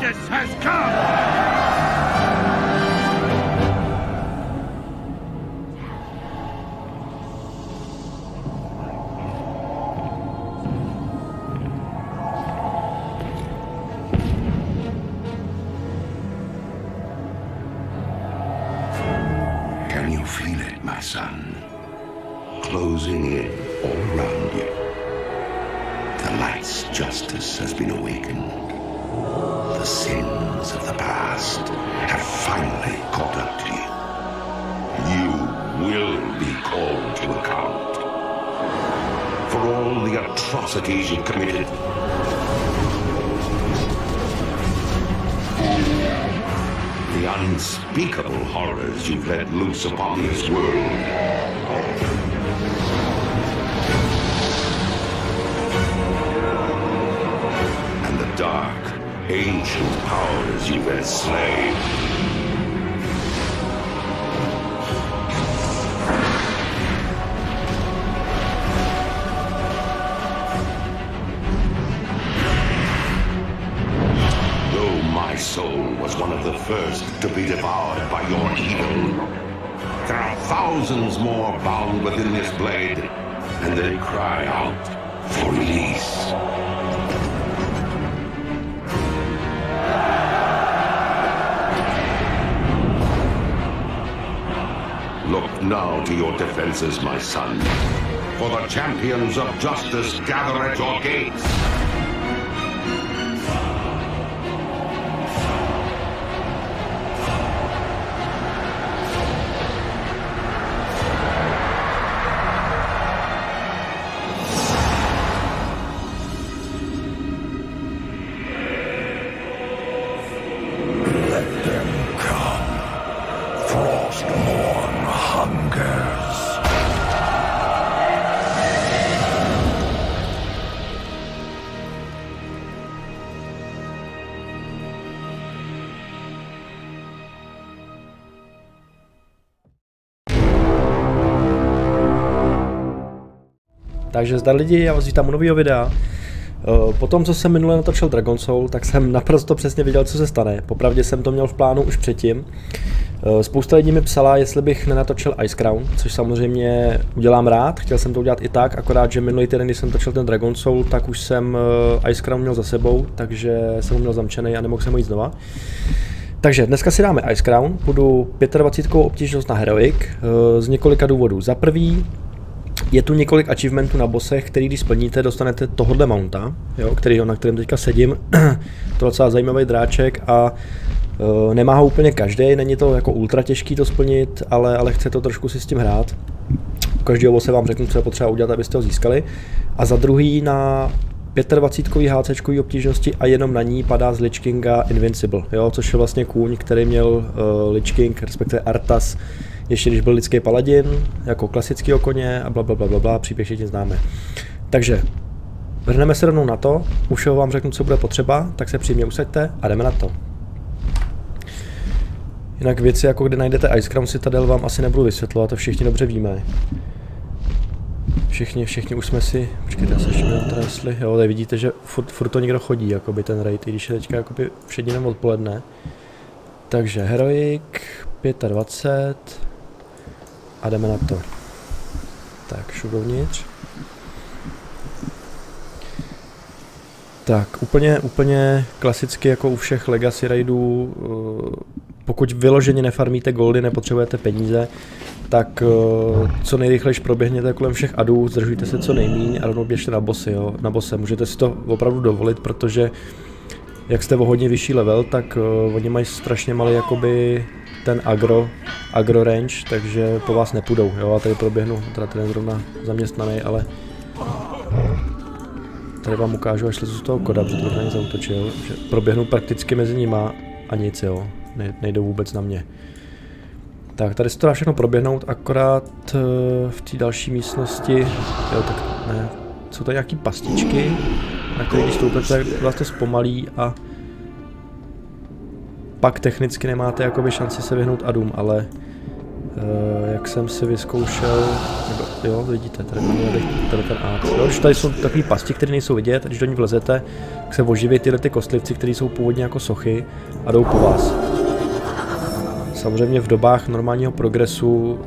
darkness has come! Was one of the first to be devoured by your evil, there are thousands more bound within this blade, and they cry out for release. Look now to your defenses, my son, for the champions of justice gather at your gates. Takže zdar lidi, já vás vítám u nového videa. Eh, Po tom, co jsem minule natočil Dragon Soul, tak jsem naprosto přesně věděl, co se stane. Popravdě jsem to měl v plánu už předtím. Eh, Spousta lidí mi psala, jestli bych nenatočil Ice Crown, což samozřejmě udělám rád. Chtěl jsem to udělat i tak, akorát, že minulý týden, když jsem točil ten Dragon Soul, tak už jsem eh, Ice Crown měl za sebou, takže jsem ho měl zamčený a nemohl jsem ho jít znova. Takže dneska si dáme Ice Crown, budu 25 obtížnost na Heroic z několika důvodů. Za prvý, je tu několik achievementů na bosech, který když splníte, dostanete tohohle mounta, jo, který, na kterém teďka sedím. to je docela zajímavý dráček a uh, nemá ho úplně každý, není to jako ultra těžký to splnit, ale, ale chce to trošku si s tím hrát. U každého bose vám řeknu, co je potřeba udělat, abyste ho získali. A za druhý na 25 HC obtížnosti a jenom na ní padá z Lich Kinga Invincible, jo, což je vlastně kůň, který měl uh, Lich King, respektive Artas, ještě když byl lidský paladin, jako klasický koně a bla, bla, bla, bla, bla příběh všichni známe. Takže vrhneme se rovnou na to, už ho vám řeknu, co bude potřeba, tak se přímě usaďte a jdeme na to. Jinak věci, jako kde najdete Ice Crown Citadel, vám asi nebudu vysvětlovat, to všichni dobře víme. Všichni, všichni už jsme si, počkejte, já se ještě jo, tady vidíte, že furt, furt to někdo chodí, jakoby ten raid, i když je teďka jakoby všedinem odpoledne. Takže Heroic, 25 a jdeme na to. Tak, šup dovnitř. Tak, úplně, úplně klasicky jako u všech Legacy raidů, eh, pokud vyloženě nefarmíte goldy, nepotřebujete peníze, tak eh, co nejrychlejš proběhněte kolem všech adů, zdržujte se co nejmíň a rovnou běžte na bossy, jo, na bose. Můžete si to opravdu dovolit, protože jak jste o hodně vyšší level, tak uh, oni mají strašně malý jakoby ten agro, agro range, takže po vás nepůjdou, jo, a tady proběhnu, teda ten zrovna zaměstnaný, ale tady vám ukážu, až slezu z toho koda, protože to na zautočil, že proběhnu prakticky mezi nima a nic, jo, ne, nejdou vůbec na mě. Tak, tady se to dá všechno proběhnout, akorát uh, v té další místnosti, jo, tak ne, jsou tady nějaký pastičky, na které když stoupnete, tak vás to zpomalí a pak technicky nemáte jakoby šanci se vyhnout adům, ale Uh, jak jsem si vyzkoušel, nebo, jo, vidíte, tady, tady, ten art. Jo, tady jsou takové pasti, které nejsou vidět, když do ní vlezete, tak se oživí tyhle ty kostlivci, které jsou původně jako sochy a jdou po vás. Samozřejmě v dobách normálního progresu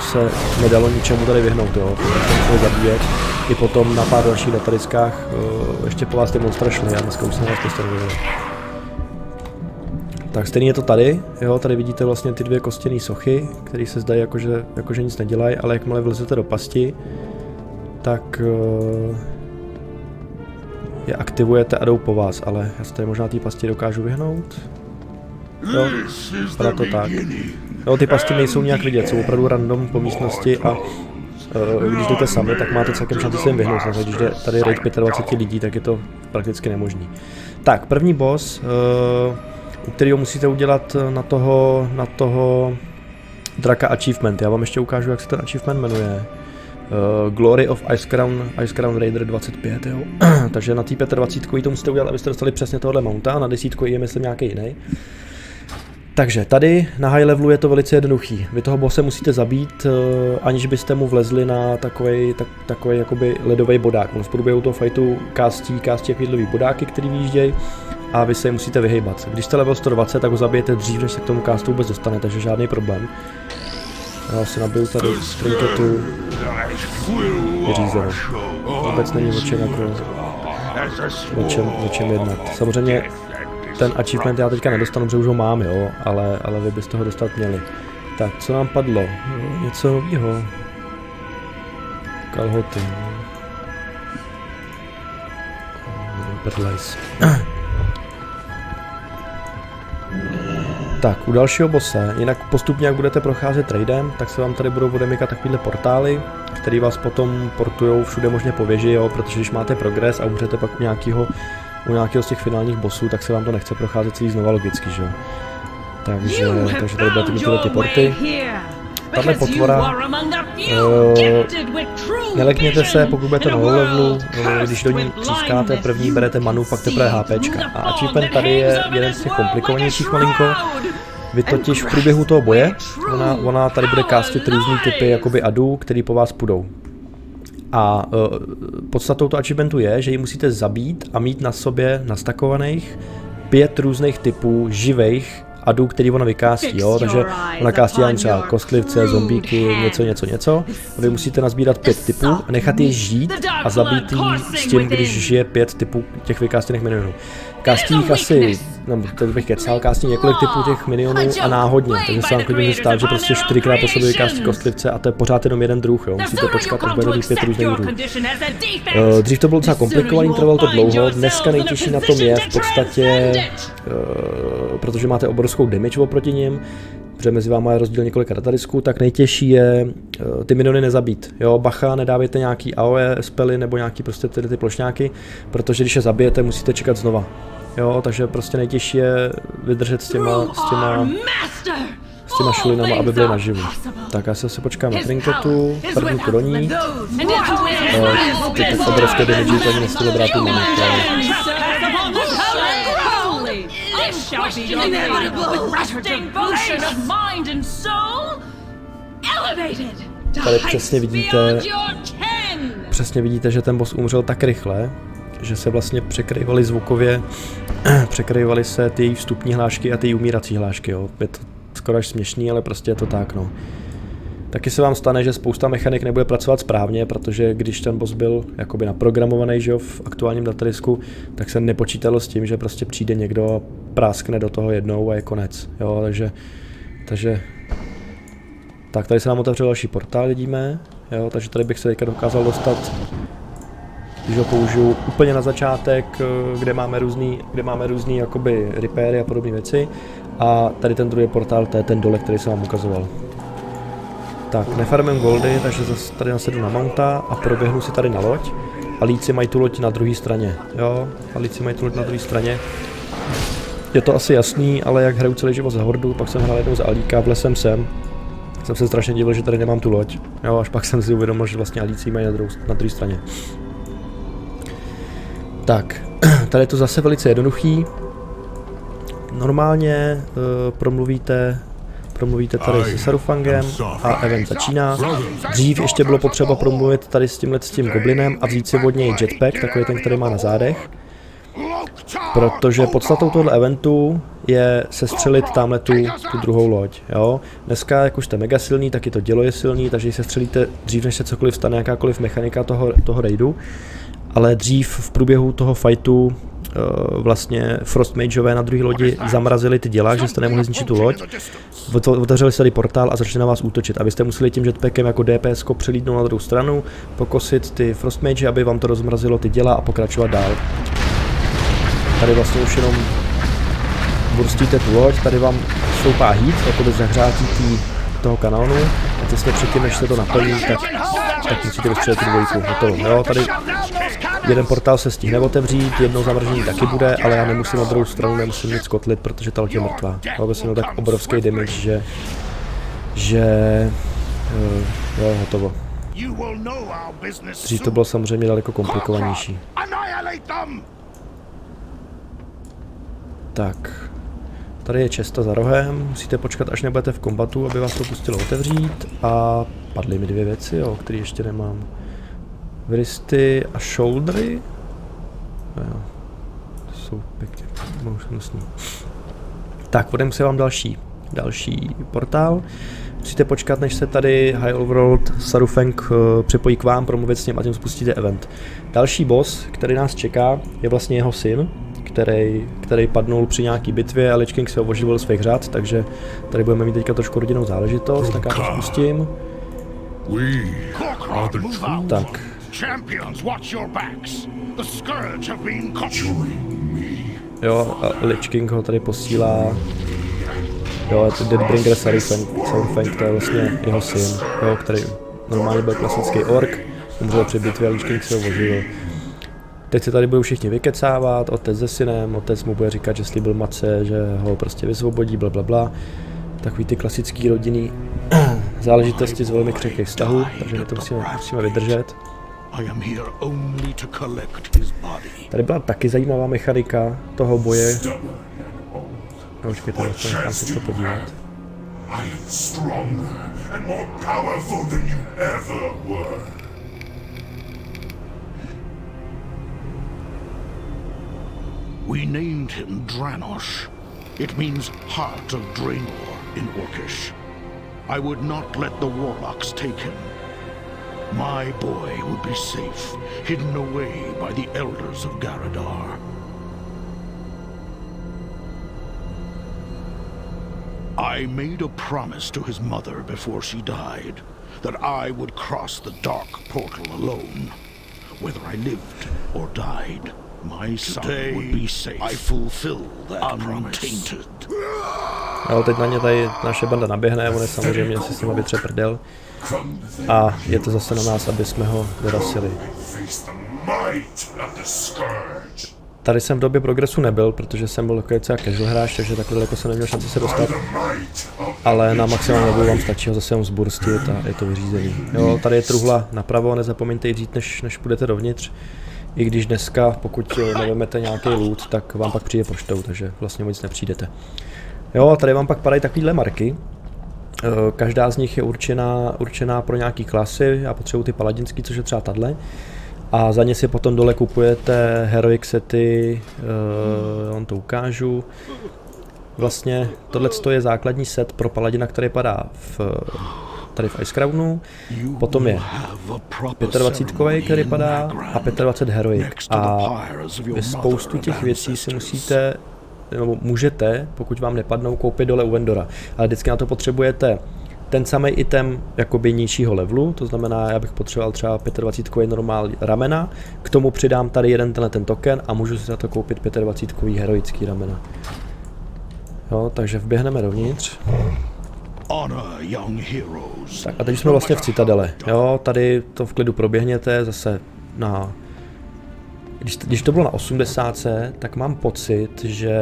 se nedalo ničemu tady vyhnout, jo, museli zabíjet. I potom na pár dalších datadiskách uh, ještě po vás ty monstra šly a dneska už se na vás postavili. Tak stejně je to tady, jo, tady vidíte vlastně ty dvě kostěné sochy, které se zdají jakože, jakože nic nedělají, ale jakmile vlezete do pasti, tak uh, je aktivujete a jdou po vás, ale já se tady možná té pasti dokážu vyhnout. Jo, vypadá to tak. Jo, ty pasti nejsou nějak vidět, jsou opravdu random po místnosti a uh, když jdete sami, tak máte celkem šanci se jim vyhnout. Takže když jde tady raid 25 lidí, tak je to prakticky nemožný. Tak, první boss, uh, u kterého musíte udělat na toho, na toho draka achievement. Já vám ještě ukážu, jak se ten achievement jmenuje. Uh, Glory of Ice Crown, Ice Crown Raider 25, jo. Takže na té 25 to musíte udělat, abyste dostali přesně tohle mounta, na desítku je myslím nějaký jiný. Takže tady na high levelu je to velice jednoduchý. Vy toho bose musíte zabít, uh, aniž byste mu vlezli na takový tak, takový jakoby ledový bodák. On v průběhu toho fightu kástí, kástí jak bodáky, který vyjíždějí a vy se musíte vyhýbat. Když jste level 120, tak ho zabijete dřív, než se k tomu castu vůbec dostane, takže žádný problém. Já si nabiju tady trinketu vyřízeno. Vůbec není o čem, jako, o čem, o čem jednat. Samozřejmě ten achievement já teďka nedostanu, protože už ho mám, jo, ale, ale vy byste ho dostat měli. Tak, co nám padlo? Něco nového. Kalhoty. Perlice. Tak, u dalšího bose, jinak postupně jak budete procházet tradem, tak se vám tady budou odemykat takovýhle portály, které vás potom portujou všude možně po věži, jo, protože když máte progres a umřete pak u nějakého, u nějakého z těch finálních bossů, tak se vám to nechce procházet celý znova logicky, že jo. Takže, takže tady budete mít tyhle ty porty. Tahle potvora, uh, nelekněte se, pokud budete na levelu, uh, když do ní třískáte, první berete manu, pak teprve HPčka. A achievement tady je jeden z těch komplikovanějších malinko. Vy totiž v průběhu toho boje, ona, ona tady bude kástit různý typy jakoby adů, který po vás půjdou. A uh, podstatou toho achievementu je, že ji musíte zabít a mít na sobě nastakovaných pět různých typů živých adů, který ona vykástí, jo, takže ona kástí jen třeba kostlivce, zombíky, něco, něco, něco. A vy musíte nazbírat pět typů a nechat je žít a zabít s tím, když žije pět typů těch vykástěných minionů. Kastí asi, no teď bych kecal, kastí několik typů těch minionů a náhodně, takže se vám klidně může stát, že prostě čtyřikrát po sobě vykastí kostlivce a to je pořád jenom jeden druh, jo. Musíte počkat, až bude pět různých druhů. Uh, dřív to bylo docela komplikovaný, trvalo to dlouho, dneska nejtěžší na tom je v podstatě, uh, protože máte obrovskou damage oproti nim, protože mezi váma je rozdíl několika datadisků, tak nejtěžší je uh, ty miniony nezabít. Jo, bacha, nedávejte nějaký AOE spely nebo nějaký prostě ty, ty plošňáky, protože když je zabijete, musíte čekat znova. Jo, takže prostě nejtěžší je vydržet s těma, s těma, s těma šulinama, aby byly naživu. Tak já se asi počkám na trinketu, první do ní. Uh, ty obrovské damage, to ani nestihlo brát tu manu. Tady přesně vidíte, přesně vidíte, že ten boss umřel tak rychle, že se vlastně překrývaly zvukově, překrývaly se ty její vstupní hlášky a ty umírací hlášky, jo. Je to skoro až směšný, ale prostě je to tak, no. Taky se vám stane, že spousta mechanik nebude pracovat správně, protože když ten boss byl jakoby naprogramovaný že jo, v aktuálním datadisku, tak se nepočítalo s tím, že prostě přijde někdo a práskne do toho jednou a je konec. Jo, takže, takže tak tady se nám otevřel další portál, vidíme. Jo, takže tady bych se teďka dokázal dostat když ho použiju úplně na začátek, eh, kde máme různý, kde máme různý jakoby repairy a podobné věci. A tady ten druhý portál, to je ten dole, který jsem vám ukazoval. Tak, nefarmím goldy, takže zase tady nasedu na mounta a proběhnu si tady na loď. A líci mají tu loď na druhé straně, jo? A líci mají tu loď na druhé straně. Je to asi jasný, ale jak hraju celý život za hordu, pak jsem hrál jednou za Alíka, vlesem sem, jsem se strašně divil, že tady nemám tu loď. Jo, až pak jsem si uvědomil, že vlastně Alíci mají na, druhou, na druhé straně. Tak, tady je to zase velice jednoduchý. Normálně uh, promluvíte promluvíte tady se Sarufangem a event začíná. Dřív ještě bylo potřeba promluvit tady s tímhle s tím goblinem a vzít si od něj jetpack, takový ten, který má na zádech. Protože podstatou tohle eventu je sestřelit tamhle tu, tu druhou loď. Jo? Dneska, jak už jste mega silný, tak i to dělo je silný, takže se střelíte dřív, než se cokoliv stane, jakákoliv mechanika toho, toho raidu. Ale dřív v průběhu toho fightu vlastně Frost Mageové na druhé lodi zamrazili ty děla, že jste nemohli zničit tu loď. Otevřeli se tady portál a začali na vás útočit. A vy jste museli tím jetpackem jako DPS přelídnout na druhou stranu, pokosit ty Frost Mage, aby vám to rozmrazilo ty děla a pokračovat dál. Tady vlastně už jenom burstíte tu loď, tady vám stoupá jako bez zahřátí tý, toho kanónu a těsně předtím, než se to naplní, tak, tak musíte vystřelit tu dvojku. Hotovo. Jo, tady jeden portál se stihne otevřít, jedno zamržení taky bude, ale já nemusím na druhou stranu, nemusím nic kotlit, protože ta je mrtvá. Jo, bez tak obrovský damage, že, že jo, hotovo. Dřív to bylo samozřejmě daleko komplikovanější. Tak. Tady je česta za rohem, musíte počkat, až nebudete v kombatu, aby vás to pustilo otevřít. A padly mi dvě věci, jo, které ještě nemám. Vristy a shouldery. Jo. To jsou pěkně motionlessní. Tak, půjdeme se vám další, další portál. Musíte počkat, než se tady High Overworld Sarufeng uh, připojí k vám, promluvit s ním a tím spustíte event. Další boss, který nás čeká, je vlastně jeho syn, který, který padnul při nějaký bitvě a Lich King se oživil svých řad, takže tady budeme mít teďka trošku rodinnou záležitost, tak já to spustím. Tak. Jo, a Lich King ho tady posílá Jo, to Deadbringer Sarifang, to je vlastně jeho syn, jo, který normálně byl klasický ork, umřel při bitvě a Lich King se ho oživil. Teď se tady budou všichni vykecávat, otec se synem, otec mu bude říkat, že slíbil matce, že ho prostě vysvobodí, bla bla bla. Takový ty klasický rodinný záležitosti z velmi křehkých vztahů, takže my to musíme, musíme vydržet. Tady byla taky zajímavá mechanika toho boje. No, počkejte, nechám se to podívat. I am stronger and more powerful than you ever were. We named him Dranosh. It means Heart of Draenor in Orcish. I would not let the warlocks take him. My boy would be safe, hidden away by the elders of Garadar. I made a promise to his mother before she died, that I would cross the dark portal alone, whether I lived or died. My son would be safe. I fulfill that untainted. Jo, teď na ně tady naše banda naběhne, on je samozřejmě si s ním vytře prdel. A je to zase na nás, aby jsme ho vyrasili. Tady jsem v době progresu nebyl, protože jsem byl celá casual hráč, takže takhle daleko jsem neměl šanci se dostat. Ale na maximální level vám stačí ho zase jenom zburstit a je to vyřízený. Jo, tady je truhla napravo, nezapomeňte ji vzít, než, než půjdete dovnitř. I když dneska, pokud nevezmete nějaký loot, tak vám pak přijde poštou, takže vlastně nic nepřijdete. Jo, tady vám pak padají takovéhle marky. Eh, každá z nich je určená, určená pro nějaký klasy, já potřebuji ty paladinský, což je třeba tahle. A za ně si potom dole kupujete heroic sety, uh, on to ukážu. Vlastně tohle je základní set pro paladina, který padá v tady v Ice Crownu, potom je 25, který padá, a 25 Heroic. A spoustu těch věcí si musíte nebo můžete, pokud vám nepadnou, koupit dole u vendora. Ale vždycky na to potřebujete ten samý item jakoby nižšího levelu, to znamená, já bych potřeboval třeba 25 normální ramena, k tomu přidám tady jeden tenhle ten token a můžu si za to koupit 25 heroický ramena. Jo, takže vběhneme dovnitř. Tak a teď jsme vlastně v Citadele. Jo, tady to v klidu proběhněte zase na... Když, když to bylo na 80, tak mám pocit, že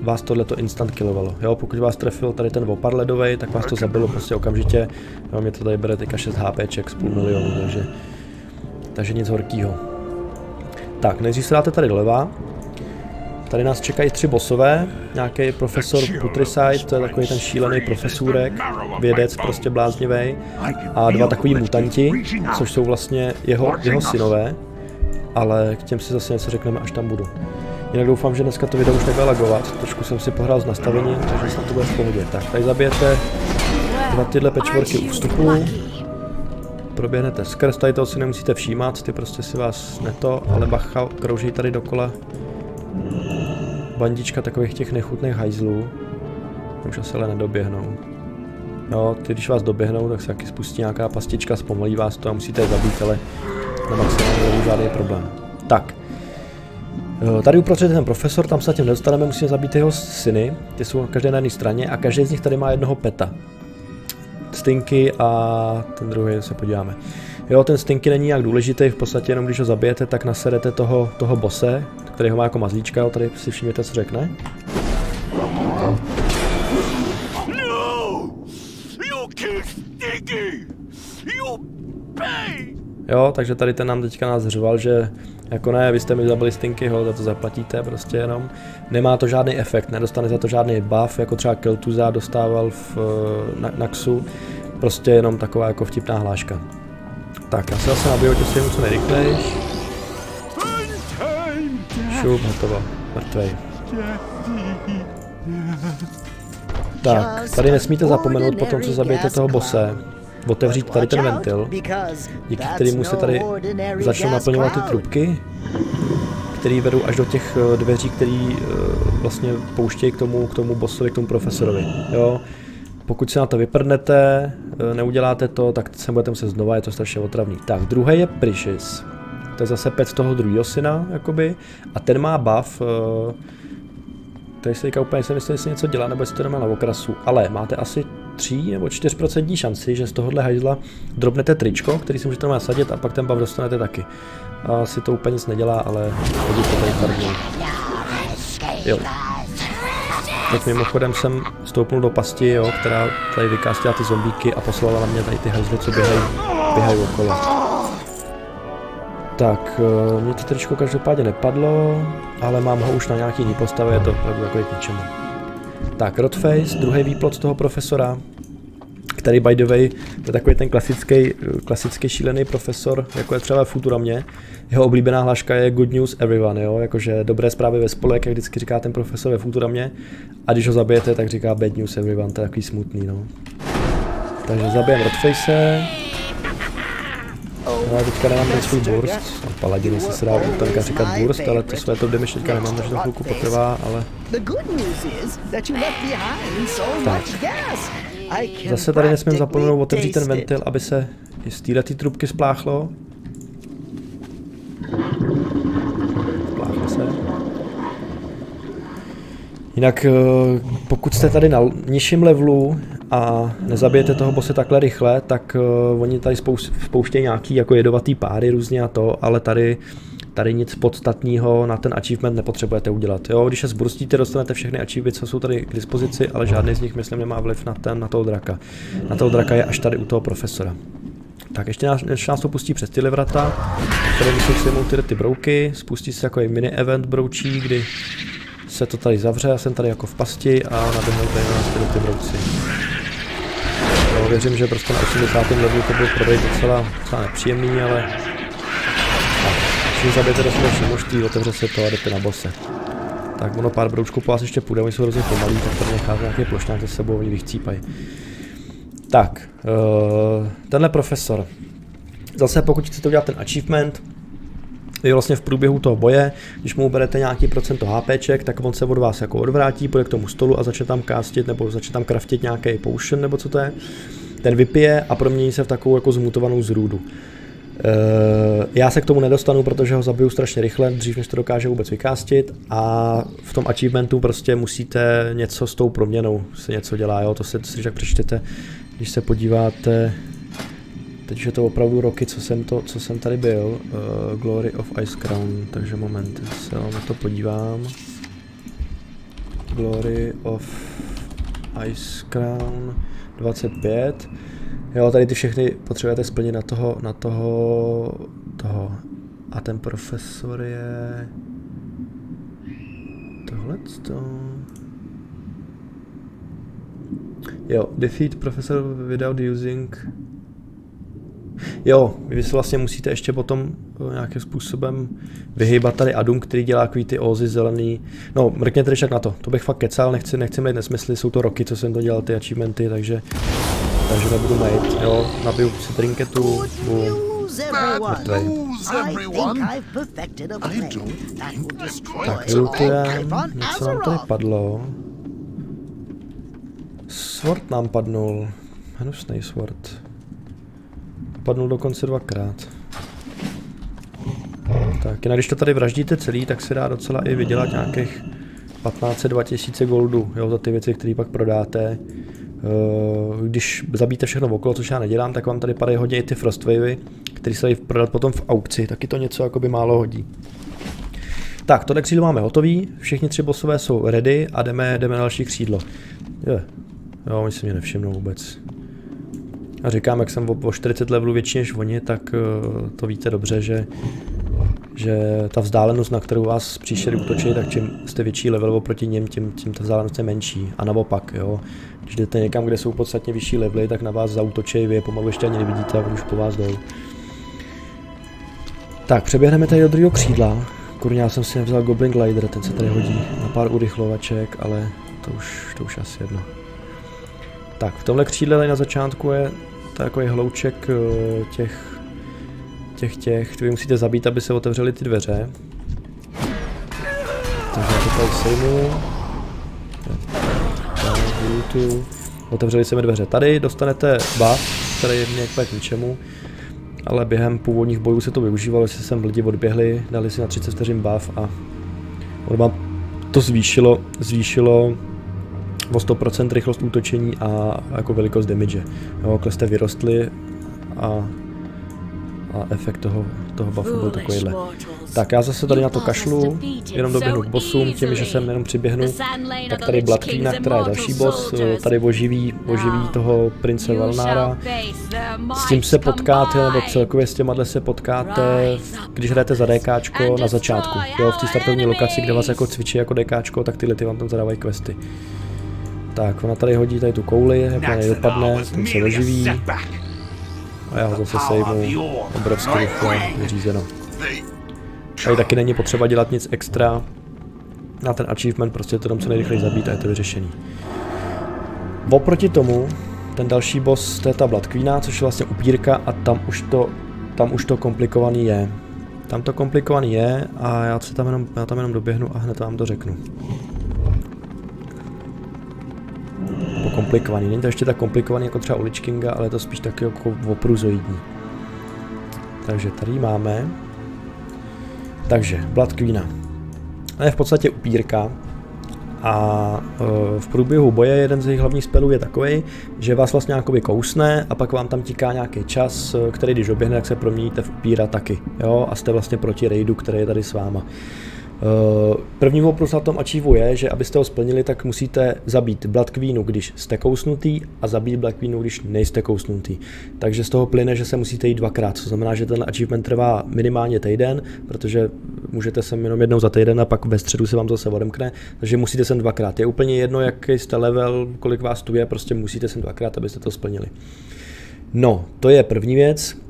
vás tohle to instant killovalo. Jo, pokud vás trefil tady ten opar ledový, tak vás to zabilo prostě okamžitě. Jo, mě to tady bere teďka 6 HPček z půl milionu, takže, takže nic horkýho. Tak, nejdřív se dáte tady doleva. Tady nás čekají tři bosové, nějaký profesor Putricide, to je takový ten šílený profesůrek, vědec prostě bláznivý, a dva takový mutanti, což jsou vlastně jeho, jeho synové, ale k těm si zase něco řekneme, až tam budu. Jinak doufám, že dneska to video už nebude lagovat, trošku jsem si pohrál s nastavením, takže snad to bude v pohodě. Tak, tady zabijete dva tyhle pečvorky u vstupu, proběhnete skrz, tady toho si nemusíte všímat, ty prostě si vás neto, ale bacha, krouží tady dokola bandička takových těch nechutných hajzlů. Už asi ale nedoběhnou. Jo, ty když vás doběhnou, tak se taky spustí nějaká pastička, zpomalí vás to a musíte je zabít, ale na maximálně není žádný problém. Tak. Tady uprostřed ten profesor, tam se tím nedostaneme, musíme zabít jeho syny, ty jsou každé na jedné straně a každý z nich tady má jednoho peta. Stinky a ten druhý se podíváme. Jo, ten Stinky není nějak důležitý, v podstatě jenom když ho zabijete, tak nasedete toho, toho bose, který ho má jako mazlíčka, jo, tady si všimněte, co řekne. No! Stinky! Jo, takže tady ten nám teďka nás řval, že jako ne, vy jste mi zabili Stinkyho, za to zaplatíte prostě jenom. Nemá to žádný efekt, nedostane za to žádný buff, jako třeba Keltuza dostával v na, Naxu. Prostě jenom taková jako vtipná hláška. Tak, já se zase nabiju těsně co nejrychlejš. Šup, hotovo. Mrtvej. Tak, tady nesmíte zapomenout po tom, co zabijete toho bose, otevřít tady ten ventil, díky kterému se tady začnou naplňovat ty trubky, které vedou až do těch eh, dveří, které eh, vlastně pouštějí k tomu, k tomu bossovi, k tomu profesorovi. Jo? Pokud se na to vyprdnete, eh, neuděláte to, tak se budete muset znova, je to strašně otravný. Tak, druhý je Precious. To je zase pet toho druhého syna, jakoby. A ten má buff, tady se teďka úplně jestli něco dělá, nebo jestli to nemá na okrasu, ale máte asi 3 nebo 4% šanci, že z tohohle hajzla drobnete tričko, který si můžete nasadit a pak ten buff dostanete taky. Asi to úplně nic nedělá, ale hodí to tady farmou. Jo. Teď mimochodem jsem stoupnul do pasti, jo, která tady vykástila ty zombíky a poslala na mě tady ty hajzly, co běhají, běhají okolo. Tak, eh, mě to tričko každopádně nepadlo, ale mám ho už na nějaký jiný postavě, je to jako k ničemu. Tak, Rodface, druhý výplot toho profesora, který by the way, to je takový ten klasický, klasický šílený profesor, jako je třeba Futuramě. Jeho oblíbená hláška je good news everyone, jo? jakože dobré zprávy ve spolek, jak vždycky říká ten profesor ve Futuramě. A když ho zabijete, tak říká bad news everyone, to je takový smutný, no. Takže zabijem Rodface. No a teďka nemám ten svůj burst. A paladiny se se dá u říkat burst, ale to své to damage teďka nemám, takže to chvilku potrvá, ale... Tak. Zase tady nesmím zapomenout otevřít ten ventil, aby se z této trubky spláchlo. Spláchlo se. Jinak eh, pokud jste tady na nižším levelu a nezabijete toho bose takhle rychle, tak uh, oni tady spouštějí nějaký jako jedovatý páry různě a to, ale tady tady nic podstatného na ten achievement nepotřebujete udělat. Jo, když se zbrustíte, dostanete všechny achievy, co jsou tady k dispozici, ale žádný z nich, myslím, nemá vliv na, ten, na toho draka. Na toho draka je až tady u toho profesora. Tak ještě nás, než nás to pustí přes ty vrata, tady musí přijmout tyhle ty brouky, spustí se jako mini event broučí, kdy se to tady zavře, já jsem tady jako v pasti a naběhnou tady na nás tyhle ty brouci. Jo, věřím, že prostě na 80. levelu to byl prodej docela, docela nepříjemný, ale když zabijete dostatečné množství, otevře se to a jdete na bose. Tak ono pár broučků po vás ještě půjde, oni jsou hrozně pomalí, tak tady necháte nějaký plošňák ze sebou, oni vychcípají. Tak, uh, tenhle profesor. Zase pokud chcete udělat ten achievement, vy vlastně v průběhu toho boje, když mu uberete nějaký procento HPček, tak on se od vás jako odvrátí, půjde k tomu stolu a začne tam kástit nebo začne tam kraftit nějaký potion nebo co to je. Ten vypije a promění se v takovou jako zmutovanou zrůdu. Eh, já se k tomu nedostanu, protože ho zabiju strašně rychle, dřív než to dokáže vůbec vykástit a v tom achievementu prostě musíte něco s tou proměnou, se něco dělá, jo? to si, to si tak přečtěte, když se podíváte, teď je to opravdu roky, co jsem, to, co jsem tady byl, uh, Glory of Ice Crown, takže moment, se na to podívám. Glory of Ice Crown 25. Jo, tady ty všechny potřebujete splnit na toho, na toho, toho. A ten profesor je... to... Jo, defeat professor without using... Jo, vy se vlastně musíte ještě potom eh, nějakým způsobem vyhýbat tady Adum, který dělá takový ty ózy zelený. No, mrkněte však na to, to bych fakt kecal, nechci, nechci mít nesmysly, jsou to roky, co jsem to dělal, ty achievementy, takže, takže nebudu mít, jo, nabiju si trinketu, boom. Mrtvej. Tak, vylutujeme, něco nám tady padlo. Sword nám padnul, hnusný sword. Padnul dokonce dvakrát. Tak, jinak když to tady vraždíte celý, tak se dá docela i vydělat nějakých 15-2000 goldů, jo, za ty věci, které pak prodáte. Uh, když zabíte všechno okolo, což já nedělám, tak vám tady padají hodně i ty frostwavy, které se dají prodat potom v aukci, taky to něco jakoby málo hodí. Tak, tohle křídlo máme hotový, všichni tři bossové jsou ready a jdeme, jdeme na další křídlo. Je. Jo, my si mě nevšimnou vůbec. A říkám, jak jsem o 40 levelů větší než oni, tak uh, to víte dobře, že, že ta vzdálenost, na kterou vás příšery útočí, tak čím jste větší level oproti něm, tím, tím ta vzdálenost je menší. A naopak, jo. Když jdete někam, kde jsou podstatně vyšší levely, tak na vás zautočí, vy je pomalu ještě ani nevidíte a už po vás jdou. Tak, přeběhneme tady do druhého křídla. Kurně, já jsem si nevzal Goblin Glider, ten se tady hodí na pár urychlovaček, ale to už, to už asi jedno. Tak, v tomhle křídle na začátku je takový hlouček eh, těch, těch těch, vy musíte zabít, aby se otevřely ty dveře. Takže já to tady sejmu. Otevřeli se mi dveře. Tady dostanete buff, který je mě k ničemu, ale během původních bojů se to využívalo, jestli sem lidi odběhli, dali si na 30 vteřin buff a ono vám to zvýšilo, zvýšilo o 100% rychlost útočení a jako velikost damage. Jo, jste vyrostli a, a efekt toho, toho buffu byl takovýhle. Tak já zase tady na to kašlu, jenom doběhnu k bossům, tím, že jsem jenom přiběhnu, tak tady Bloodkeena, která je další boss, tady oživí, oživí toho prince Valnára. S tím se potkáte, nebo celkově s těma se potkáte, když hrajete za DKčko na začátku. Jo, v té startovní lokaci, kde vás jako cvičí jako DKčko, tak tyhle ty vám tam zadávají questy. Tak, ona tady hodí tady tu kouli, jak na dopadne, ten se oživí. A já ho zase sejmu, obrovsky rychle, vyřízeno. Tady taky není potřeba dělat nic extra. Na ten achievement prostě to tam co nejrychleji zabít a je to vyřešený. Oproti tomu, ten další boss, to je ta Blood Queena, což je vlastně upírka a tam už to, tam už to komplikovaný je. Tam to komplikovaný je a já, se tam jenom, já tam jenom doběhnu a hned vám to řeknu. Komplikovaný. Není to ještě tak komplikovaný jako třeba u Lich Kinga, ale je to spíš taky jako opruzoidní. Takže tady máme. Takže, Blood Queena. je v podstatě upírka. A e, v průběhu boje jeden z jejich hlavních spelů je takový, že vás vlastně nějakoby kousne a pak vám tam tiká nějaký čas, e, který když doběhne, tak se proměníte v upíra taky. Jo? A jste vlastně proti raidu, který je tady s váma. Eh, první oprus na tom achieveu je, že abyste ho splnili, tak musíte zabít Blood Queenu, když jste kousnutý a zabít Blood Queenu, když nejste kousnutý. Takže z toho plyne, že se musíte jít dvakrát, co znamená, že ten achievement trvá minimálně týden, protože můžete sem jenom jednou za týden a pak ve středu se vám zase odemkne, takže musíte sem dvakrát. Je úplně jedno, jaký jste level, kolik vás tu je, prostě musíte sem dvakrát, abyste to splnili. No, to je první věc.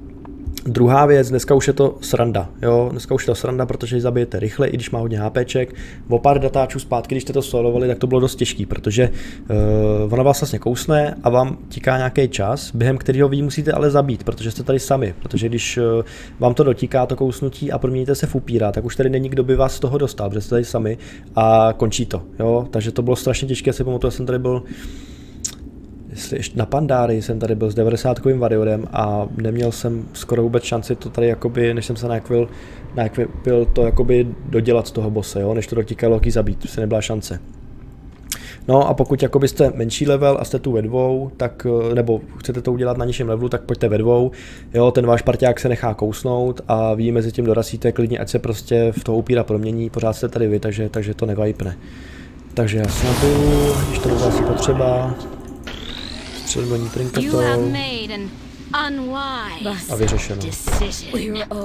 Druhá věc, dneska už je to sranda, jo, dneska už je to sranda, protože ji zabijete rychle, i když má hodně HPček. O pár datáčů zpátky, když jste to solovali, tak to bylo dost těžký, protože uh, ona vás vlastně kousne a vám tiká nějaký čas, během kterého vy musíte ale zabít, protože jste tady sami, protože když uh, vám to dotíká, to kousnutí a proměníte se v upíra, tak už tady není kdo by vás z toho dostal, protože jste tady sami a končí to, jo, takže to bylo strašně těžké, si pamatuju, jsem tady byl jestli ještě na Pandáry jsem tady byl s 90 kovým Variorem a neměl jsem skoro vůbec šanci to tady jakoby, než jsem se naekvil, naekvil to jakoby dodělat z toho bose, jo, než to dotíkalo ký zabít, to se nebyla šance. No a pokud jakoby jste menší level a jste tu ve dvou, tak, nebo chcete to udělat na nižším levelu, tak pojďte ve dvou. Jo, ten váš parťák se nechá kousnout a vy mezi tím dorazíte klidně, ať se prostě v toho upíra promění, pořád jste tady vy, takže, takže to nevajpne. Takže já se nabiju, když to bude asi potřeba, Střelbení trinketou. A vyřešeno.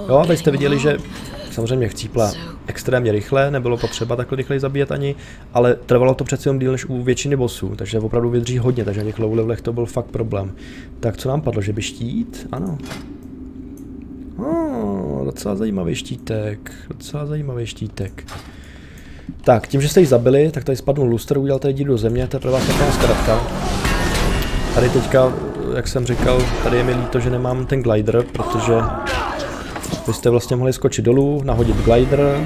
Jo, abyste viděli, že samozřejmě chcípla extrémně rychle, nebylo potřeba takhle rychle zabíjet ani, ale trvalo to přece jenom díl než u většiny bossů, takže opravdu vydrží hodně, takže na těch low levelech to byl fakt problém. Tak co nám padlo, že by štít? Ano. Oh, docela zajímavý štítek, docela zajímavý štítek. Tak, tím, že jste ji zabili, tak tady spadnul luster, udělal tady díru do země, to je pro vás taková zkratka. Tady teďka, jak jsem říkal, tady je mi líto, že nemám ten glider, protože vy jste vlastně mohli skočit dolů, nahodit glider,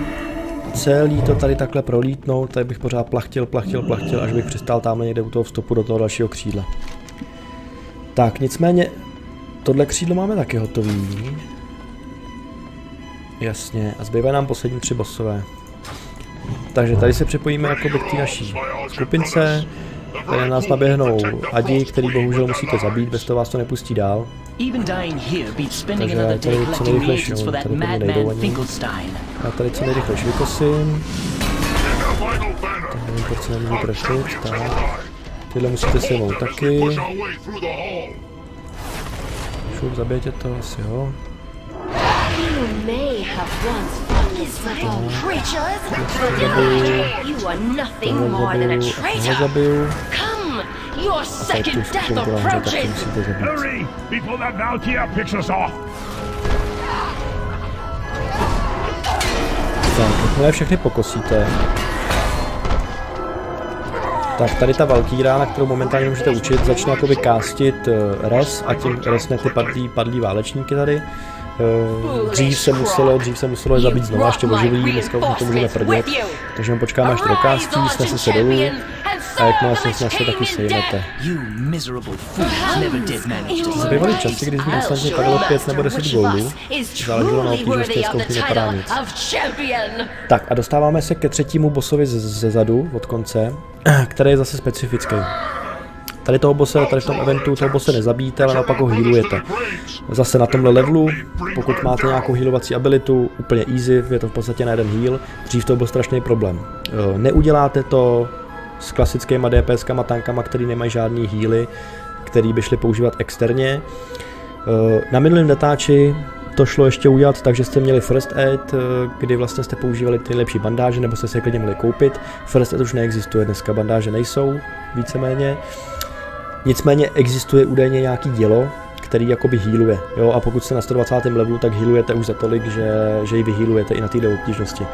celý to tady takhle prolítnout, tady bych pořád plachtil, plachtil, plachtil, až bych přistál tamhle někde u toho vstupu do toho dalšího křídla. Tak, nicméně, tohle křídlo máme taky hotový. Jasně, a zbývají nám poslední tři bossové. Takže tady se připojíme jako k té naší skupince, které nás naběhnou Adi, který bohužel musíte zabít, bez toho vás to nepustí dál. Takže já tady co nejrychlejší, no, tady mi nejdou ani. Já tady co nejrychlejší vykosím. Tak nevím, proč se nemůžu trefit, tak. Tyhle musíte si jmout taky. Šup, zabijete to asi, jo. Off. Tak, jakmile všechny pokosíte, tak tady ta Valkýra, na kterou momentálně můžete učit, začne jakoby kástit uh, res a tím resne ty padlí, padlí válečníky tady. Uh, dřív se muselo, dřív se muselo je zabít znovu, ještě oživí, dneska už to můžeme prdět. Takže jen počkáme, až to dokází, snese se dolů a jakmile se snese, tak ji sejmete. Zbývaly časy, kdy z ní padlo 5 nebo 10 gólů. Záleželo na obtížnosti, jak nepadá nic. Tak a dostáváme se ke třetímu bossovi ze, ze zadu, od konce, který je zase specifický. Tady toho bose, tady v tom eventu toho bose nezabíjíte, ale naopak ho healujete. Zase na tomhle levelu, pokud máte nějakou healovací abilitu, úplně easy, je to v podstatě na jeden heal, dřív to byl strašný problém. Eh, Neuděláte to s klasickýma DPSkama, tankama, který nemají žádný healy, který by šli používat externě. Eh, Na minulém datáči to šlo ještě udělat tak, že jste měli first aid, eh, kdy vlastně jste používali ty nejlepší bandáže, nebo jste si je klidně mohli koupit. First aid už neexistuje, dneska bandáže nejsou, víceméně. Nicméně existuje údajně nějaký dělo, který jakoby healuje, jo, a pokud jste na 120. levelu, tak healujete už za tolik, že, že ji vyhealujete i na této obtížnosti.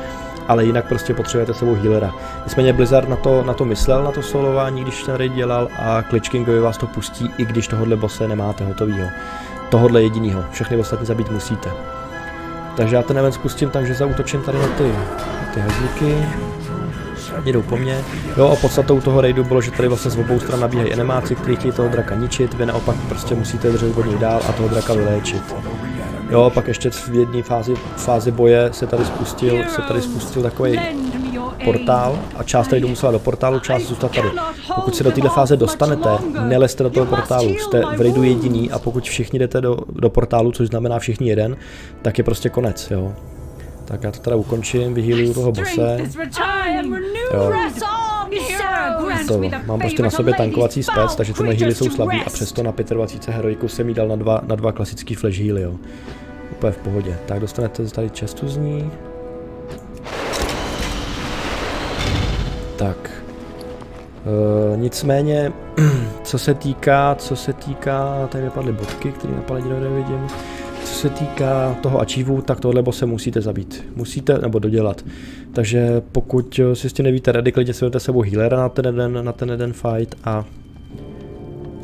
Ale jinak prostě potřebujete sebou healera. Nicméně Blizzard na to, na to myslel, na to solování, když ten raid dělal a Lich Kingovi vás to pustí, i když tohohle bose nemáte hotovýho. Tohodle jedinýho, všechny ostatní zabít musíte. Takže já ten event spustím tak, že zautočím tady na ty, ty hezlíky. Jdou po mně. Jo a podstatou toho raidu bylo, že tady vlastně z obou stran nabíhají enemáci, kteří chtějí toho draka ničit, vy naopak prostě musíte držet od něj dál a toho draka vyléčit. Jo, pak ještě v jedné fázi, fázi boje se tady spustil, se tady spustil takový portál a část tady musela do portálu, část zůstat tady. Pokud se do této fáze dostanete, nelezte do toho portálu, jste v raidu jediný a pokud všichni jdete do, do portálu, což znamená všichni jeden, tak je prostě konec, jo. Tak já to teda ukončím, vyhýluju toho bose. Jo. To, mám prostě na sobě tankovací spec, takže ty moje healy jsou slabý a přesto na 25 heroiku jsem jí dal na dva, na dva klasický flash healy, jo. Úplně v pohodě. Tak dostanete tady čestu z ní. Tak. E, nicméně, co se týká, co se týká, tady vypadly bodky, které na paladinovi nevidím. Se týká toho achievu, tak tohle bose musíte zabít. Musíte, nebo dodělat. Takže pokud si s tím nevíte rady, klidně si sebou healera na ten jeden, na ten jeden fight a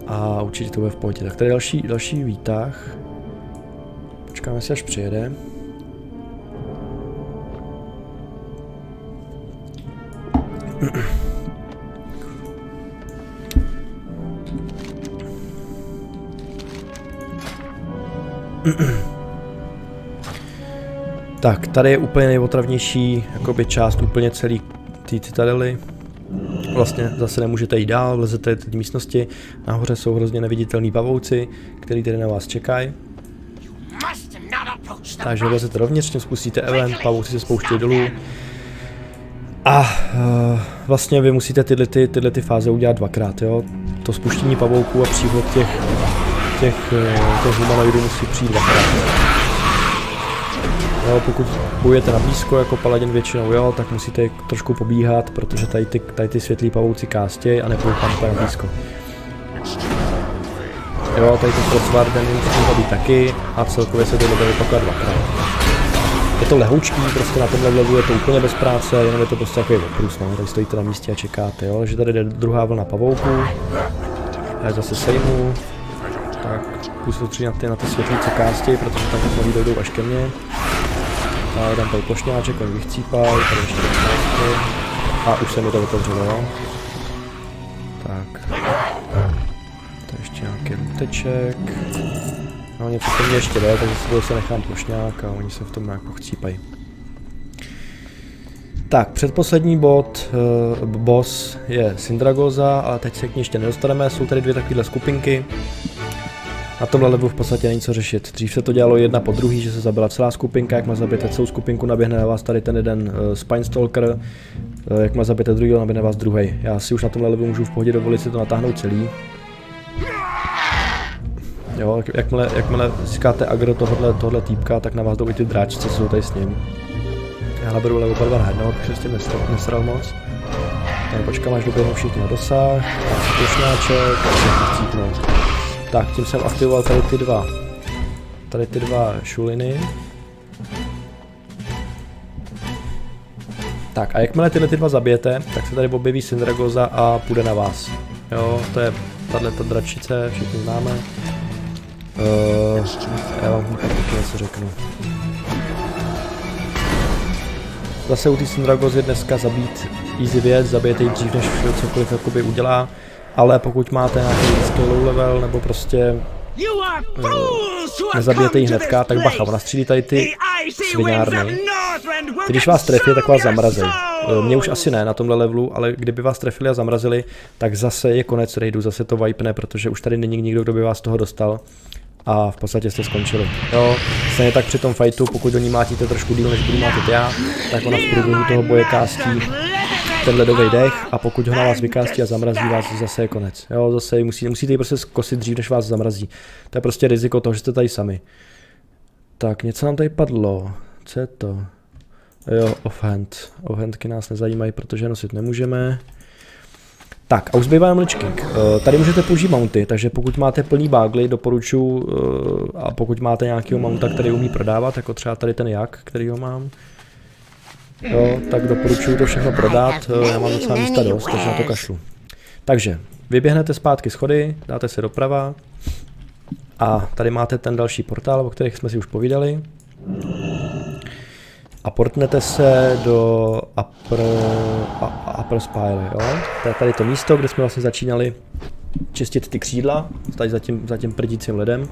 a určitě to bude v pohodě. Tak tady další, další výtah. Počkáme si, až přijede. Tak, tady je úplně nejotravnější jakoby část úplně celý té citadely. Vlastně zase nemůžete jít dál, vlezete do té místnosti, nahoře jsou hrozně neviditelní pavouci, který tady na vás čekají. Takže vlezete dovnitř, tím spustíte event, pavouci se spouštějí dolů. A uh, vlastně vy musíte tyhle, ty, tyhle ty fáze udělat dvakrát, jo. To spuštění pavouků a přívod těch, těch, uh, těch humanoidů musí přijít dvakrát. Jo, pokud bojujete na blízko jako paladin většinou, jo, tak musíte trošku pobíhat, protože tady ty, tady ty světlí pavouci kástějí a nepůjdu tam na blízko. Jo, tady ten Frostwarden musím zabít taky a celkově se to bude opakovat dvakrát. Je to lehoučký, prostě na tom levelu je to úplně bez práce, jenom je to prostě takový oprus, no. Tady stojíte na místě a čekáte, jo. že tady jde druhá vlna pavouků. Já zase sejmu. Tak, půjdu na ty, na ty co kástěj, protože tam noví dojdou až ke mně. A dám tady plošňáček, oni vychcípají, tady ještě A už se mi to otevřelo. Tak. To ještě nějaký luteček. No něco to mě ještě jde, takže si se nechám plošňák a oni se v tom nějak pochcípají. Tak, předposlední bod, uh, boss je Syndragoza, ale teď se k ní ještě nedostaneme, jsou tady dvě takovéhle skupinky. Na tomhle levelu v podstatě není co řešit. Dřív se to dělalo jedna po druhý, že se zabila celá skupinka, jak má zabít celou skupinku, naběhne na vás tady ten jeden uh, Spinestalker, uh, jak má zabít druhý, naběhne na vás druhý. Já si už na tomhle levelu můžu v pohodě dovolit si to natáhnout celý. Jo, jakmile, jakmile získáte agro tohle, tohle týpka, tak na vás jdou i ty dráčci, co jsou tady s ním. Já naberu level barva na jedno, protože s tím nesral, nesral moc. Tak počkám, až doběhnou všichni na dosah, dám si Tak, tím jsem aktivoval tady ty dva, tady ty dva šuliny. Tak a jakmile tyhle ty dva zabijete, tak se tady objeví Syndragoza a půjde na vás. Jo, to je tahle ta dračice, všichni známe. Uh, já vám hned taky něco řeknu. Zase u té Syndragos je dneska zabít easy věc, zabijete ji dřív, než cokoliv jakoby udělá, ale pokud máte nějaký low level, nebo prostě uh, nezabijete ji hnedka, tak bacha, ona střílí tady ty svinárny. Když vás trefí, tak vás zamrazí. Uh, mě už asi ne na tomhle levelu, ale kdyby vás trefili a zamrazili, tak zase je konec raidu, zase to vipne, protože už tady není nikdo, kdo by vás toho dostal a v podstatě jste skončili. Jo, stejně tak při tom fightu, pokud do ní mátíte trošku díl, než budu mátit já, tak ona v průběhu toho boje kástí ten ledový dech a pokud ho na vás vykástí a zamrazí vás, zase je konec. Jo, zase musíte, musíte ji prostě zkosit dřív, než vás zamrazí. To je prostě riziko toho, že jste tady sami. Tak, něco nám tady padlo. Co je to? Jo, offhand. Offhandky nás nezajímají, protože nosit nemůžeme. Tak a už zbývá jenom King. Uh, tady můžete použít mounty, takže pokud máte plný bágly, doporučuji, uh, a pokud máte nějakého mounta, který umí prodávat, jako třeba tady ten jak, který ho mám, jo, tak doporučuji to všechno prodat, já mám docela místa dost, takže na to kašlu. Takže, vyběhnete zpátky schody, dáte se doprava a tady máte ten další portál, o kterých jsme si už povídali a portnete se do Upper, upper Spire, jo? To je tady to místo, kde jsme vlastně začínali čistit ty křídla, tady za tím, za tím prdícím ledem.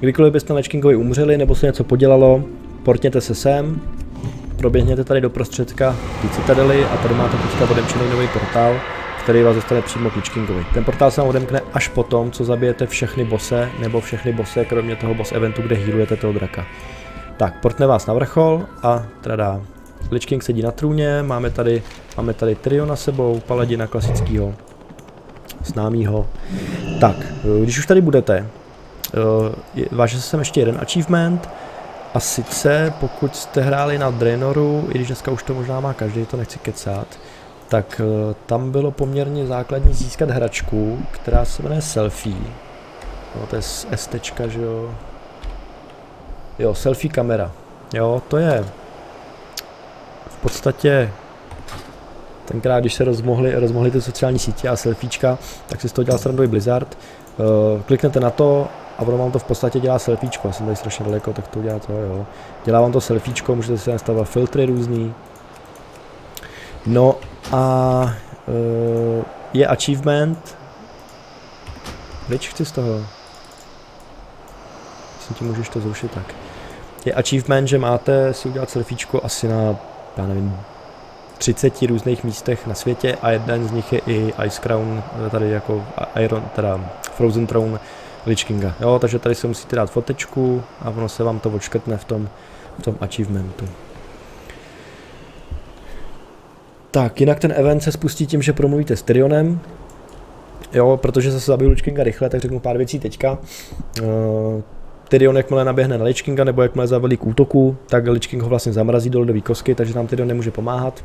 Kdykoliv byste na Lečkingovi umřeli nebo se něco podělalo, portněte se sem, proběhněte tady do prostředka té citadely a tady máte teďka odemčený nový portál, který vás dostane přímo k Lichkingovi. Ten portál se vám odemkne až potom, co zabijete všechny bose, nebo všechny bose, kromě toho boss eventu, kde healujete toho draka. Tak, portne vás na vrchol a teda Lich King sedí na trůně, máme tady, máme tady trio na sebou, paladina klasického, známýho. Tak, když už tady budete, eh, váže se sem ještě jeden achievement, a sice pokud jste hráli na Draenoru, i když dneska už to možná má každý, to nechci kecat, tak eh, tam bylo poměrně základní získat hračku, která se jmenuje Selfie. No, to je ST, že jo, Jo, selfie kamera. Jo, to je v podstatě tenkrát, když se rozmohly, rozmohly ty sociální sítě a selfiečka, tak si z toho dělal srandu Blizzard. Uh, kliknete na to a ono vám to v podstatě dělá selfiečko. Já jsem tady strašně daleko, tak to udělá to, jo. Dělá vám to selfiečko, můžete si nastavovat filtry různý. No a uh, je achievement. Pryč chci z toho. Myslím, ti můžeš to zrušit tak je achievement, že máte si udělat selfiečko asi na, já nevím, 30 různých místech na světě a jeden z nich je i Ice Crown, tady jako Iron, teda Frozen Throne Lich Kinga. Jo, takže tady se musíte dát fotečku a ono se vám to odškrtne v tom, v tom achievementu. Tak, jinak ten event se spustí tím, že promluvíte s Tyrionem. Jo, protože zase zabiju Lich Kinga rychle, tak řeknu pár věcí teďka. Uh, Tyrion jakmile naběhne na Lich Kinga, nebo jakmile zavelí k útoku, tak Lich King ho vlastně zamrazí do ledové kosky, takže nám Tyrion nemůže pomáhat.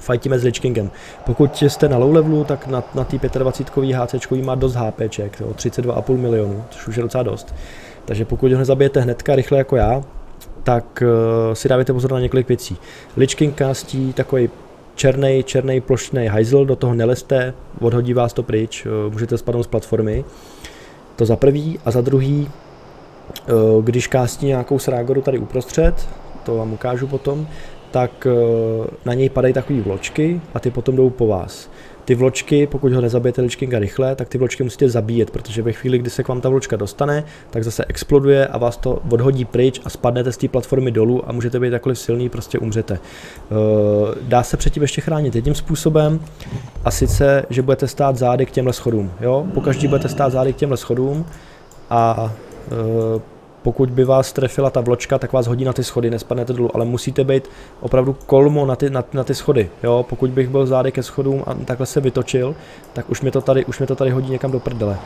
Fajtíme s Lich Kingem. Pokud jste na low levelu, tak na, na té 25 HC má dost jo, 32,5 milionů, což už je docela dost. Takže pokud ho nezabijete hnedka rychle jako já, tak uh, si dávajte pozor na několik věcí. Lich King castí takový černý, černý plošný hajzl, do toho neleste, odhodí vás to pryč, uh, můžete spadnout z platformy. To za prvý a za druhý, uh, když kástí nějakou srágoru tady uprostřed, to vám ukážu potom, tak uh, na něj padají takové vločky a ty potom jdou po vás. Ty vločky, pokud ho nezabijete ličkinga rychle, tak ty vločky musíte zabíjet, protože ve chvíli, kdy se k vám ta vločka dostane, tak zase exploduje a vás to odhodí pryč a spadnete z té platformy dolů a můžete být takhle silný, prostě umřete. Eh, dá se předtím ještě chránit jedním způsobem a sice, že budete stát zády k těmhle schodům. Jo? Pokaždý budete stát zády k těmhle schodům a eh, pokud by vás trefila ta vločka, tak vás hodí na ty schody, nespadnete dolů, ale musíte být opravdu kolmo na ty, na, na ty schody. Jo? Pokud bych byl zády ke schodům a takhle se vytočil, tak už mě to tady, už mě to tady hodí někam do prdele.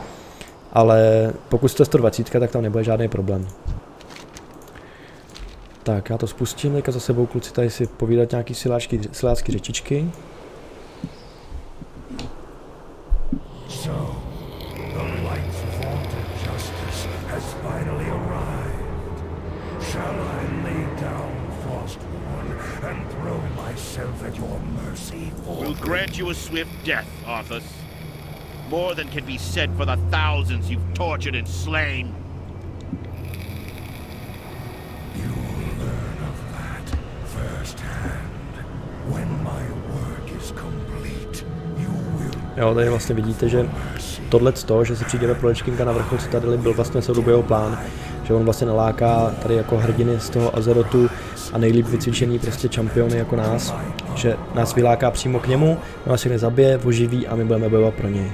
Ale pokud jste 120, tak tam nebude žádný problém. Tak, já to spustím, teďka za sebou kluci tady si povídat nějaký siláčky, silácky řečičky. So, grant you a swift death, Arthas. More than can be said for the thousands you've tortured and slain. You'll learn of that firsthand. When my work is complete, you will Jo, tady vlastně vidíte, že tohle to, že si přijdeme pro Lečkinka na vrchol Citadely, byl vlastně soudobojový plán, že on vlastně naláká tady jako hrdiny z toho Azerotu a nejlíp vycvičený prostě čampiony jako nás, že nás vyláká přímo k němu, on nás všechny zabije, oživí a my budeme bojovat pro něj.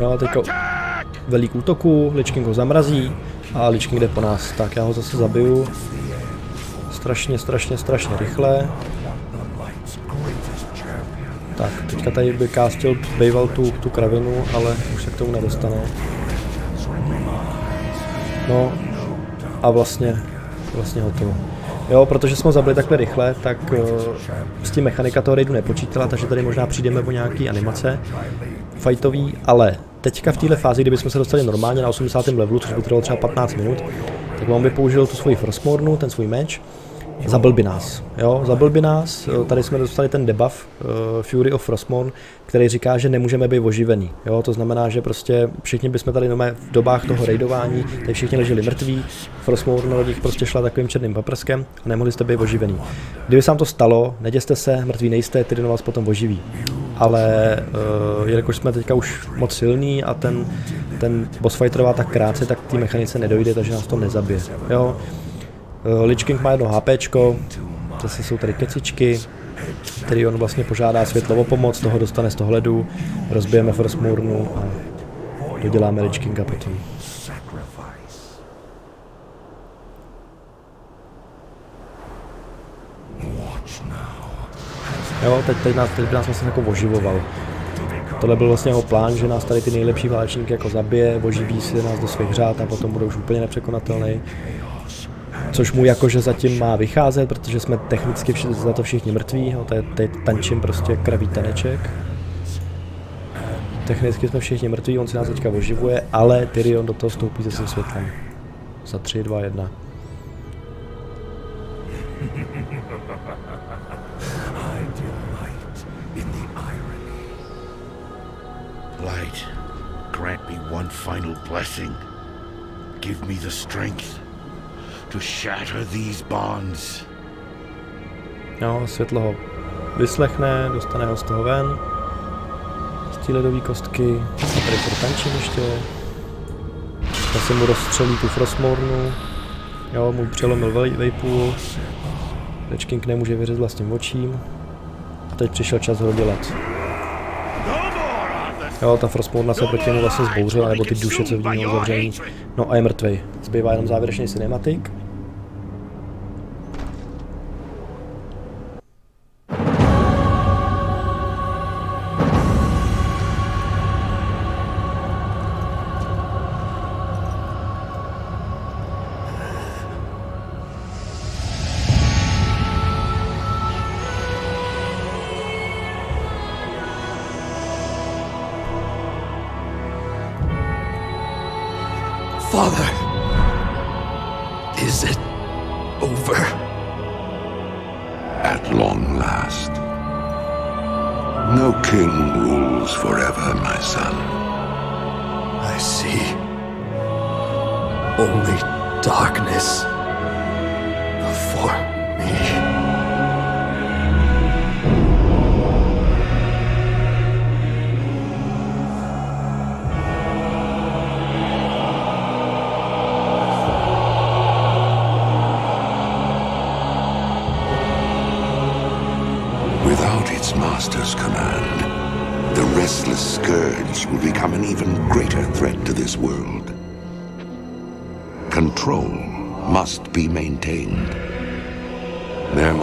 Jo, teďko attack! velí k útoku, Lich King ho zamrazí a Lich King jde po nás. Tak já ho zase zabiju. Strašně, strašně, strašně rychle. Tak, teďka tady by kástil bejval tu, tu kravinu, ale už se k tomu nedostane. No a vlastně, vlastně hotovo. Jo, protože jsme ho zabili takhle rychle, tak uh, s tím mechanika toho raidu nepočítala, takže tady možná přijdeme o nějaký animace fightový, ale teďka v této fázi, kdybychom se dostali normálně na 80. levelu, což by trvalo třeba 15 minut, tak on by použil tu svoji Frostmornu, ten svůj meč, zabil by nás, jo, zabil by nás, tady jsme dostali ten debuff uh, Fury of Frostmourne, který říká, že nemůžeme být oživený, jo, to znamená, že prostě všichni bychom tady nové v dobách toho raidování, tady všichni leželi mrtví, Frostmourne na lodích prostě šla takovým černým paprskem a nemohli jste být oživený. Kdyby se vám to stalo, neděste se, mrtví nejste, Tyrion vás potom oživí. Ale uh, jelikož jsme teďka už moc silní a ten, ten boss fight trvá tak krátce, tak té mechanice nedojde, takže nás to nezabije. Jo, Lich King má jedno HPčko, zase jsou tady kecičky, který on vlastně požádá světlo o pomoc, toho dostane z toho ledu, rozbijeme Frostmournu a doděláme Lich Kinga potom. Jo, teď, teď, nás, teď by nás vlastně jako oživoval. Tohle byl vlastně jeho plán, že nás tady ty nejlepší válečníky jako zabije, oživí si nás do svých řád a potom budou už úplně nepřekonatelný což mu jakože zatím má vycházet, protože jsme technicky vši, za to všichni mrtví, no, tady, tady tančím prostě kraví taneček. Technicky jsme všichni mrtví, on si nás teďka oživuje, ale Tyrion do toho vstoupí se svým světlem. Za 3, 2, 1. I delight in the irony. Light, grant me one final blessing. Give me the strength to shatter these bonds. Jo, světlo ho vyslechne, dostane ho z toho ven. Z té ledové kostky. A tady protančím ještě. Zase mu rozstřelí tu Frostmournu. Jo, mu přelomil vej, vejpůl. King nemůže věřit vlastním očím. A teď přišel čas ho dělat. Jo, ta Frostmourna se proti němu vlastně zbouřila, nebo ty duše, co vidíme uzavření. No a je mrtvej. Zbývá jenom závěrečný cinematik.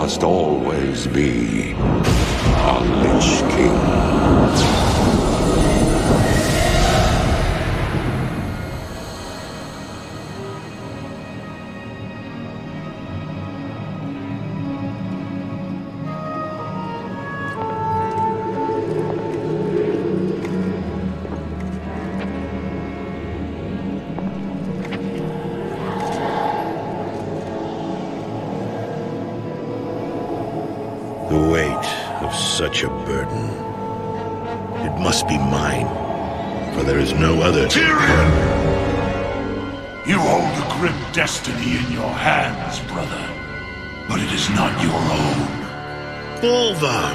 Must always be a Lich King. Such a burden. It must be mine, for there is no other. Tyrion! You hold a grim destiny in your hands, brother. But it is not your own. Bolvar!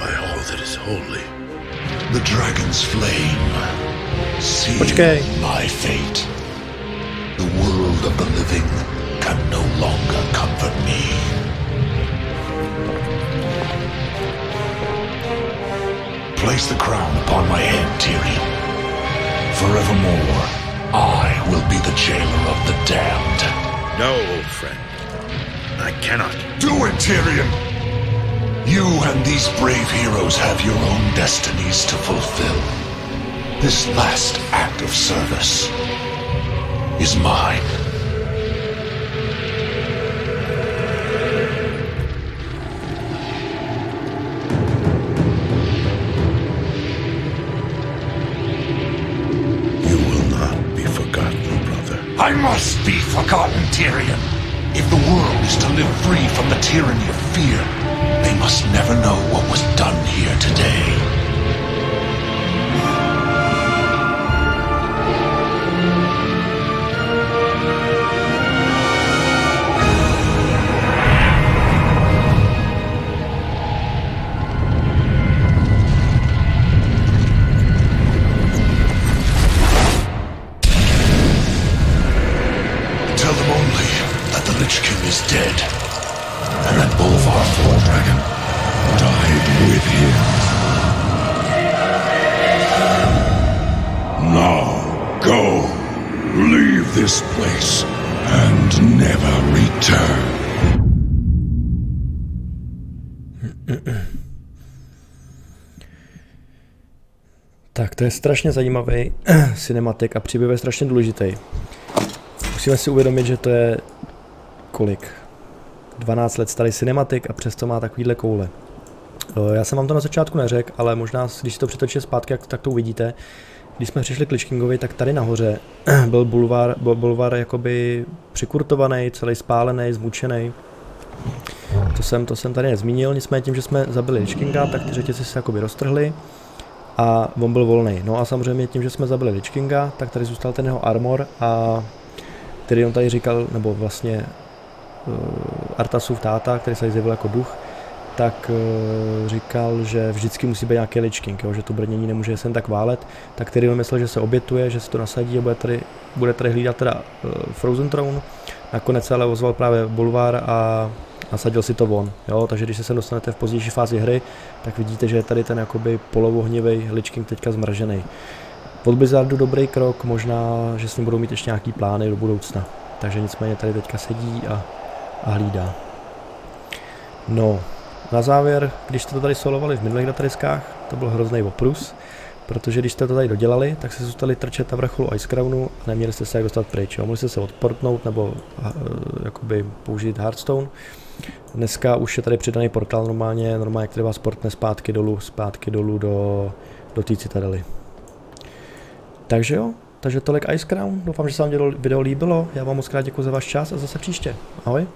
By all that is holy. The dragon's flame. Seal Počkej. my fate. The world of the living can no longer comfort me. Place the crown upon my head, Tyrion. Forevermore, I will be the jailer of the damned. No, old friend. I cannot. Do it, Tyrion! You and these brave heroes have your own destinies to fulfill. This last act of service is mine. I must be forgotten, Tyrion. If the world is to live free from the tyranny of fear, they must never know what was done here today. Is dead, and that Bolvar Dragon died with him. Now, go. Leave this place and never return. Tak, to je strašně zajímavý cinematik a příběh je strašně důležitý. Musíme si uvědomit, že to je kolik? 12 let starý cinematik a přesto má takovýhle koule. Eh, Já jsem vám to na začátku neřekl, ale možná, když si to přetočíte zpátky, tak to uvidíte. Když jsme přišli k Lich Kingovi, tak tady nahoře byl bulvár, byl bulvár jakoby přikurtovaný, celý spálený, zmučený. To jsem, to jsem tady nezmínil, nicméně tím, že jsme zabili Lich Kinga, tak ty řetězy se jakoby roztrhly a on byl volný. No a samozřejmě tím, že jsme zabili Lich Kinga, tak tady zůstal ten jeho armor a který on tady říkal, nebo vlastně Artasův táta, který se zjevil jako duch, tak uh, říkal, že vždycky musí být nějaký Lich King, jo, že to brnění nemůže sen tak válet, tak který on myslel, že se obětuje, že se to nasadí a bude tady, bude tady hlídat teda uh, Frozen Throne. Nakonec se ale ozval právě Bulvar a nasadil si to on. Jo? Takže když se sem dostanete v pozdější fázi hry, tak vidíte, že je tady ten jakoby polovohnivý Lich King teďka zmražený. Pod Blizzardu dobrý krok, možná, že s ním budou mít ještě nějaký plány do budoucna. Takže nicméně tady teďka sedí a, a hlídá. No, na závěr, když jste to tady solovali v minulých datadiskách, to byl hrozný oprus, protože když jste to tady dodělali, tak se zůstali trčet na vrcholu Icecrownu a neměli jste se jak dostat pryč. Jo? Mohli jste se odportnout nebo uh, jakoby použít Hearthstone. Dneska už je tady přidaný portál normálně, normálně, který vás portne zpátky dolů, zpátky dolů do, do té citadely. Takže jo, takže tolik Ice Crown. Doufám, že se vám video líbilo. Já vám moc krát děkuji za váš čas a zase příště. Ahoj.